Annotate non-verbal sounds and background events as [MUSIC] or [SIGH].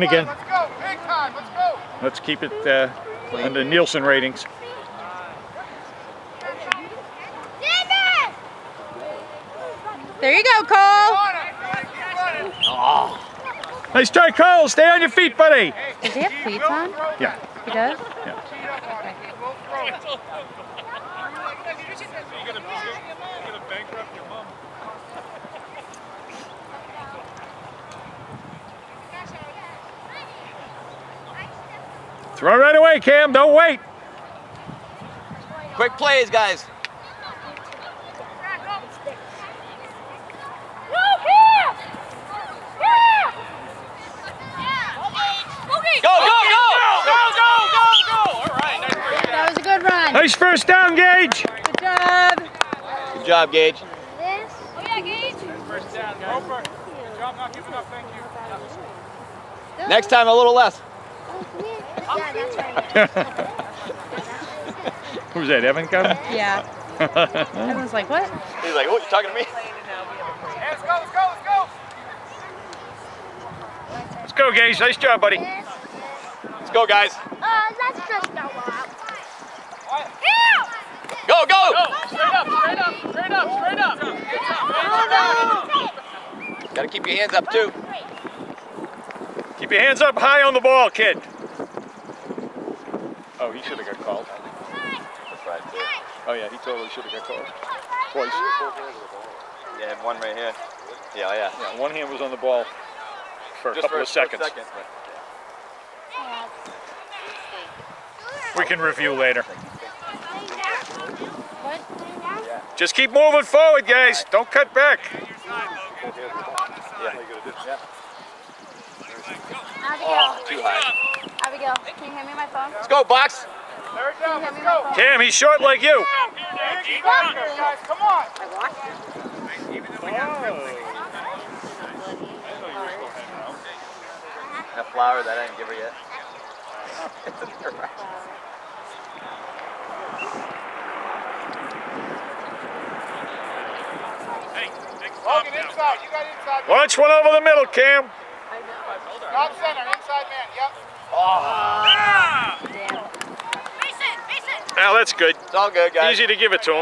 win again. Let's go, big time, let's go. Let's keep it uh, under Nielsen ratings. There you go, Cole. On it. Nice try, Cole. Stay on your feet, buddy. Does he have cleats on? Yeah. He does? yeah. Cheat [LAUGHS] up on it. We'll throw right away, Cam. Don't wait. Quick plays, guys. Go, go, go! Go, go, go, go! All right, nice break. That was a good run. Nice first down, Gage. Good job. Good job, Gage. Yes. Oh yeah, Gage. First down, guys. Good job not giving up, thank you. Next time, a little less. [LAUGHS] Who's that, Evan coming? Yeah. [LAUGHS] Everyone's like, what? He's like, oh, you talking to me? Hey, let's go, let's go, let's go. Let's go, Gage. Nice job, buddy. Let's go, guys. that's just a while. Go, go! Straight up, straight up, straight up, straight up. Gotta keep your hands up, too. Keep your hands up high on the ball, kid. Oh, he should have got called. Oh, yeah, he totally should have got called. Twice. Yeah, one right here. Yeah, oh, yeah. Yeah, one hand was on the ball for a Just couple for of seconds. Second. We can review later. Just keep moving forward, guys. Don't cut back. Oh, too high. Abigail, can you hand me my phone? Let's go, Bucs. Third down, Hand let's go. Cam, he's short like you. Keep going, guys, come on. That flower that I didn't give her yet. Logan, inside, you got inside. man. Watch one over the middle, Cam. Top center, inside man, Ah! yep. Now that's good. It's all good, guys. Easy to give it to him.